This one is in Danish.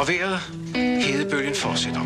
Og vejret, hedebølgen fortsætter.